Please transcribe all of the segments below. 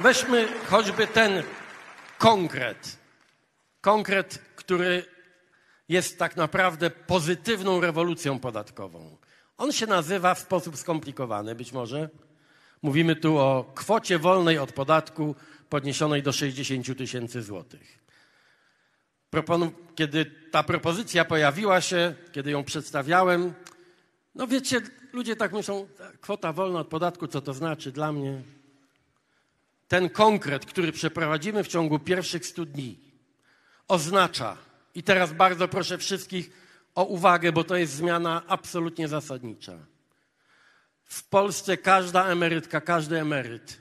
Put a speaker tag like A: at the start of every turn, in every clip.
A: Weźmy choćby ten konkret. Konkret, który jest tak naprawdę pozytywną rewolucją podatkową. On się nazywa w sposób skomplikowany, być może. Mówimy tu o kwocie wolnej od podatku podniesionej do 60 tysięcy złotych. Kiedy ta propozycja pojawiła się, kiedy ją przedstawiałem, no wiecie, ludzie tak myślą, kwota wolna od podatku, co to znaczy dla mnie? Ten konkret, który przeprowadzimy w ciągu pierwszych 100 dni, oznacza, i teraz bardzo proszę wszystkich o uwagę, bo to jest zmiana absolutnie zasadnicza. W Polsce każda emerytka, każdy emeryt,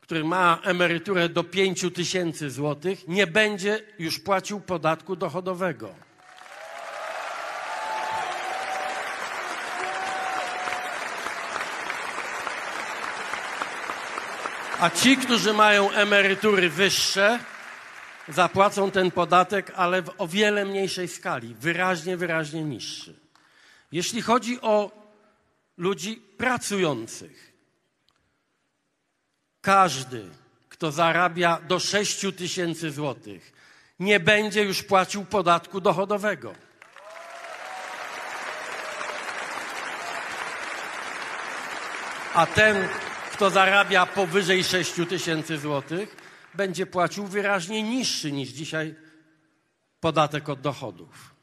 A: który ma emeryturę do 5 tysięcy złotych, nie będzie już płacił podatku dochodowego. A ci, którzy mają emerytury wyższe, zapłacą ten podatek, ale w o wiele mniejszej skali, wyraźnie, wyraźnie niższy. Jeśli chodzi o ludzi pracujących, każdy, kto zarabia do 6 tysięcy złotych, nie będzie już płacił podatku dochodowego. A ten, kto zarabia powyżej 6 tysięcy złotych, będzie płacił wyraźnie niższy niż dzisiaj podatek od dochodów.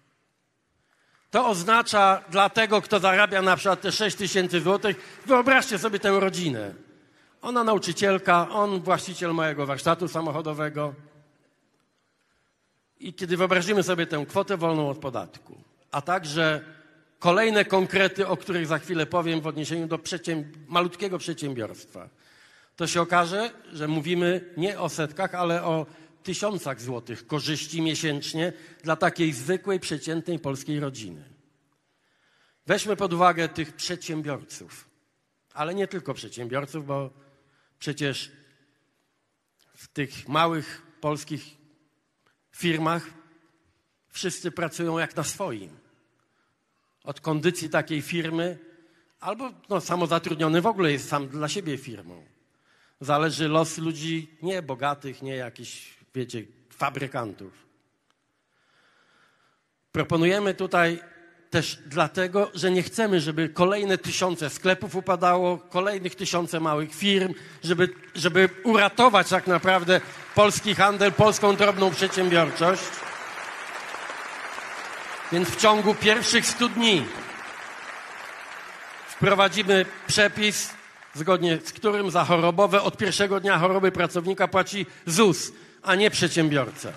A: To oznacza dla tego, kto zarabia na przykład te 6 tysięcy złotych, wyobraźcie sobie tę rodzinę. Ona nauczycielka, on właściciel mojego warsztatu samochodowego. I kiedy wyobrazimy sobie tę kwotę wolną od podatku, a także kolejne konkrety, o których za chwilę powiem w odniesieniu do przedsięb malutkiego przedsiębiorstwa, to się okaże, że mówimy nie o setkach, ale o tysiącach złotych korzyści miesięcznie dla takiej zwykłej, przeciętnej polskiej rodziny. Weźmy pod uwagę tych przedsiębiorców, ale nie tylko przedsiębiorców, bo przecież w tych małych polskich firmach wszyscy pracują jak na swoim. Od kondycji takiej firmy, albo no, samozatrudniony w ogóle jest sam dla siebie firmą. Zależy los ludzi nie bogatych, nie jakichś, wiecie, fabrykantów. Proponujemy tutaj też dlatego, że nie chcemy, żeby kolejne tysiące sklepów upadało, kolejnych tysiące małych firm, żeby, żeby uratować tak naprawdę polski handel, polską drobną przedsiębiorczość. Więc w ciągu pierwszych stu dni wprowadzimy przepis, zgodnie z którym za chorobowe od pierwszego dnia choroby pracownika płaci ZUS, a nie przedsiębiorca.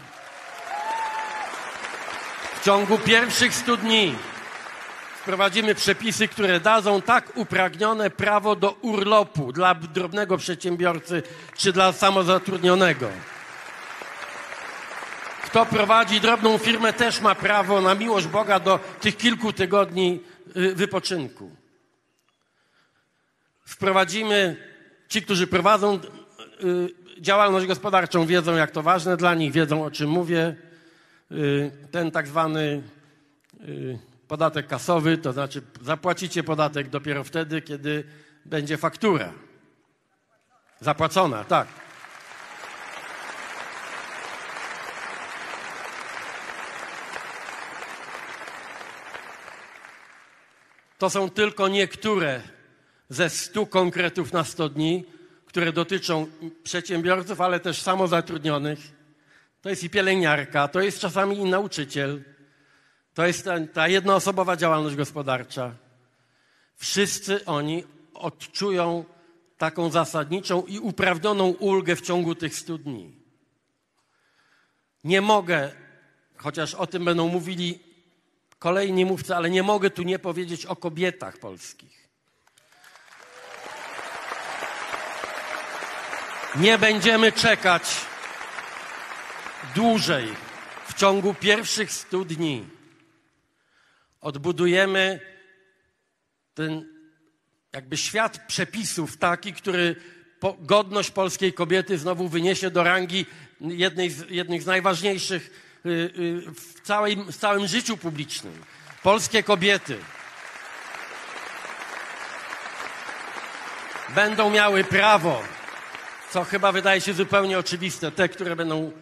A: W ciągu pierwszych stu dni wprowadzimy przepisy, które dadzą tak upragnione prawo do urlopu dla drobnego przedsiębiorcy czy dla samozatrudnionego. Kto prowadzi drobną firmę, też ma prawo na miłość Boga do tych kilku tygodni y, wypoczynku. Wprowadzimy, ci, którzy prowadzą y, działalność gospodarczą, wiedzą, jak to ważne dla nich, wiedzą, o czym mówię. Y, ten tak zwany podatek kasowy, to znaczy zapłacicie podatek dopiero wtedy, kiedy będzie faktura. Zapłacona, tak. To są tylko niektóre ze stu konkretów na 100 dni, które dotyczą przedsiębiorców, ale też samozatrudnionych. To jest i pielęgniarka, to jest czasami i nauczyciel, to jest ta, ta jednoosobowa działalność gospodarcza. Wszyscy oni odczują taką zasadniczą i uprawnioną ulgę w ciągu tych stu dni. Nie mogę, chociaż o tym będą mówili kolejni mówcy, ale nie mogę tu nie powiedzieć o kobietach polskich. Nie będziemy czekać dłużej w ciągu pierwszych stu dni odbudujemy ten jakby świat przepisów taki, który godność polskiej kobiety znowu wyniesie do rangi jednej z, jednych z najważniejszych w, całej, w całym życiu publicznym. Polskie kobiety będą miały prawo co chyba wydaje się zupełnie oczywiste, te, które będą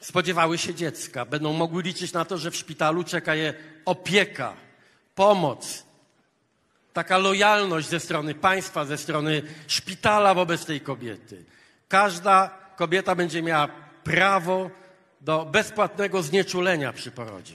A: spodziewały się dziecka, będą mogły liczyć na to, że w szpitalu czeka je opieka, pomoc, taka lojalność ze strony państwa, ze strony szpitala wobec tej kobiety. Każda kobieta będzie miała prawo do bezpłatnego znieczulenia przy porodzie.